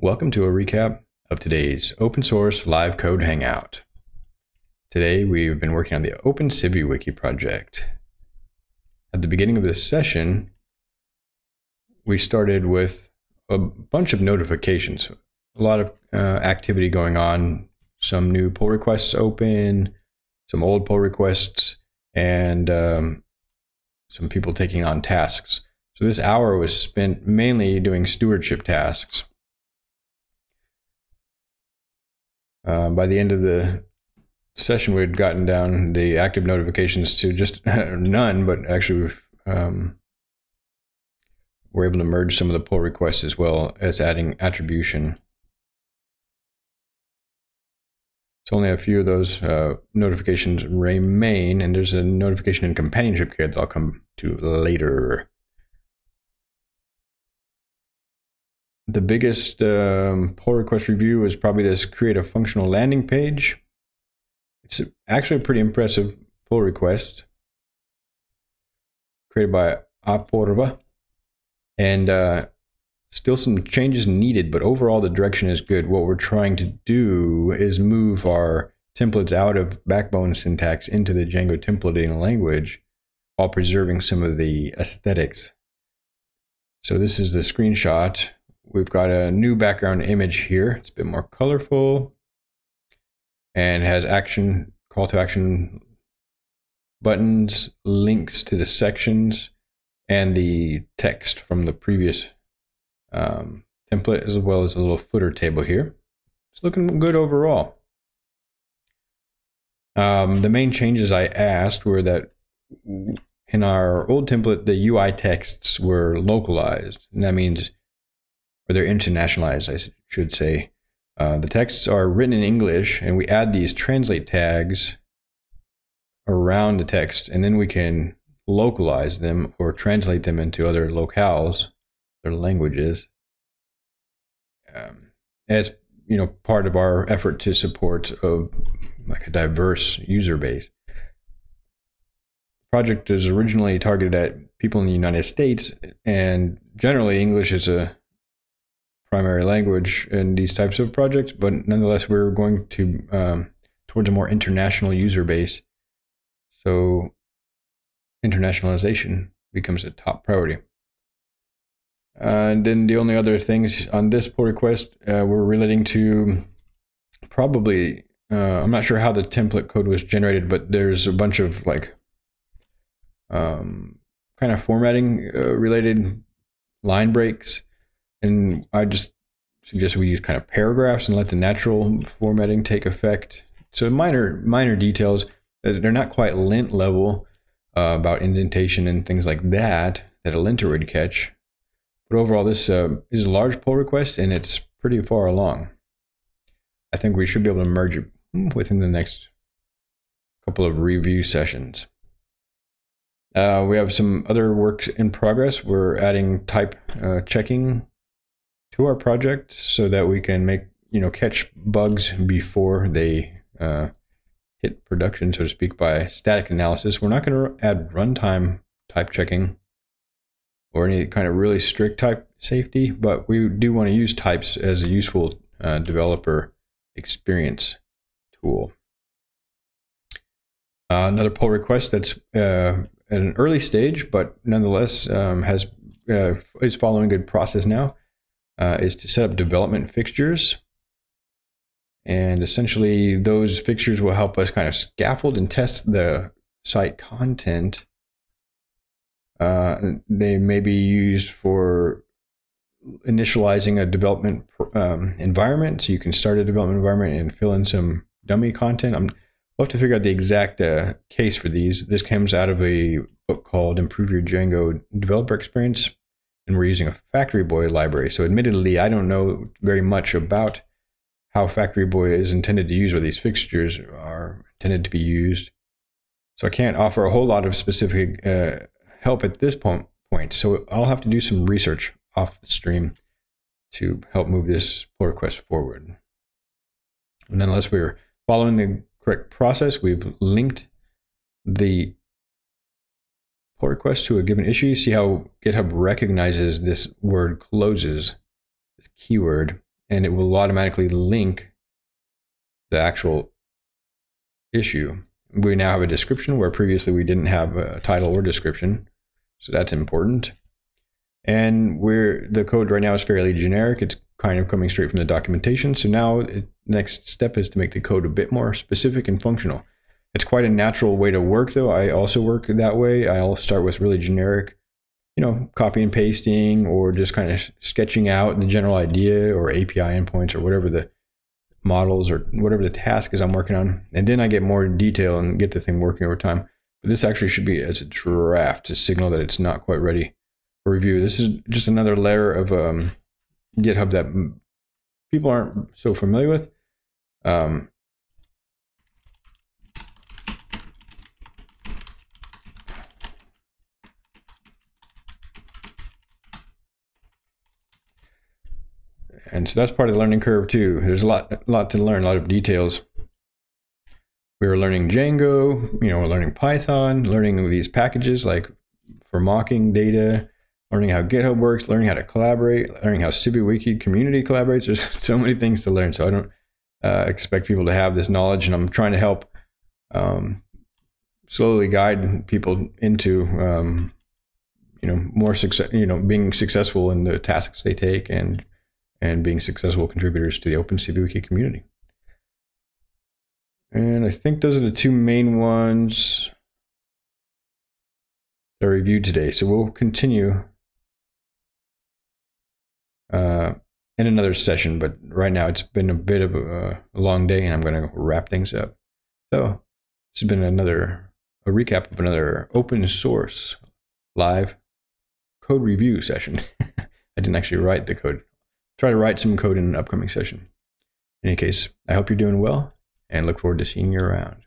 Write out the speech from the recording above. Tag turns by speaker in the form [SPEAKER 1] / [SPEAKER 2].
[SPEAKER 1] Welcome to a recap of today's open source live code hangout. Today we've been working on the OpenCiviWiki project. At the beginning of this session, we started with a bunch of notifications, a lot of uh, activity going on, some new pull requests open, some old pull requests, and um, some people taking on tasks. So this hour was spent mainly doing stewardship tasks. Uh, by the end of the session, we had gotten down the active notifications to just none, but actually we've, um, we're able to merge some of the pull requests as well as adding attribution. So only a few of those uh, notifications remain, and there's a notification in companionship care that I'll come to later. The biggest um, pull request review is probably this create a functional landing page. It's actually a pretty impressive pull request created by Aporva. And uh, still some changes needed, but overall the direction is good. What we're trying to do is move our templates out of backbone syntax into the Django templating language while preserving some of the aesthetics. So this is the screenshot We've got a new background image here. It's a bit more colorful and has action, call to action buttons, links to the sections, and the text from the previous um, template, as well as a little footer table here. It's looking good overall. Um, the main changes I asked were that in our old template, the UI texts were localized. And that means or they're internationalized, I should say. Uh, the texts are written in English, and we add these translate tags around the text, and then we can localize them or translate them into other locales, their languages, um, as you know, part of our effort to support a like a diverse user base. The project is originally targeted at people in the United States, and generally English is a primary language in these types of projects, but nonetheless, we're going to um, towards a more international user base. So internationalization becomes a top priority. Uh, and then the only other things on this pull request uh, were relating to probably, uh, I'm not sure how the template code was generated, but there's a bunch of like um, kind of formatting uh, related line breaks and I just suggest we use kind of paragraphs and let the natural formatting take effect. So minor minor details. Uh, they're not quite lint level uh, about indentation and things like that that a linter would catch. But overall, this uh, is a large pull request and it's pretty far along. I think we should be able to merge it within the next couple of review sessions. Uh, we have some other work in progress. We're adding type uh, checking to our project so that we can make you know catch bugs before they uh, hit production, so to speak, by static analysis. We're not going to add runtime type checking or any kind of really strict type safety, but we do want to use types as a useful uh, developer experience tool. Uh, another pull request that's uh, at an early stage, but nonetheless um, has uh, is following good process now uh, is to set up development fixtures. And essentially, those fixtures will help us kind of scaffold and test the site content. Uh, they may be used for initializing a development um, environment. So you can start a development environment and fill in some dummy content. I'm, we'll have to figure out the exact uh, case for these. This comes out of a book called Improve Your Django Developer Experience and we're using a Factory Boy library. So admittedly, I don't know very much about how Factory Boy is intended to use or these fixtures are intended to be used. So I can't offer a whole lot of specific uh, help at this point. So I'll have to do some research off the stream to help move this pull request forward. And unless we're following the correct process, we've linked the pull request to a given issue. See how GitHub recognizes this word closes, this keyword, and it will automatically link the actual issue. We now have a description where previously we didn't have a title or description. So that's important. And where the code right now is fairly generic. It's kind of coming straight from the documentation. So now the next step is to make the code a bit more specific and functional. It's quite a natural way to work though. I also work that way. I'll start with really generic, you know, copy and pasting or just kind of sketching out the general idea or API endpoints or whatever the models or whatever the task is I'm working on. And then I get more detail and get the thing working over time. But this actually should be as a draft to signal that it's not quite ready for review. This is just another layer of um, GitHub that people aren't so familiar with. Um, and so that's part of the learning curve too. There's a lot, a lot to learn, a lot of details. We were learning Django, you know, we're learning Python, learning these packages like for mocking data, learning how GitHub works, learning how to collaborate, learning how CiviWiki community collaborates. There's so many things to learn. So I don't uh, expect people to have this knowledge, and I'm trying to help um, slowly guide people into um, you know more success, you know, being successful in the tasks they take and and being successful contributors to the Open CiviWiki community. And I think those are the two main ones that I reviewed today. So we'll continue uh, in another session, but right now it's been a bit of a, a long day and I'm going to wrap things up. So this has been another a recap of another open source live code review session. I didn't actually write the code try to write some code in an upcoming session. In any case, I hope you're doing well and look forward to seeing you around.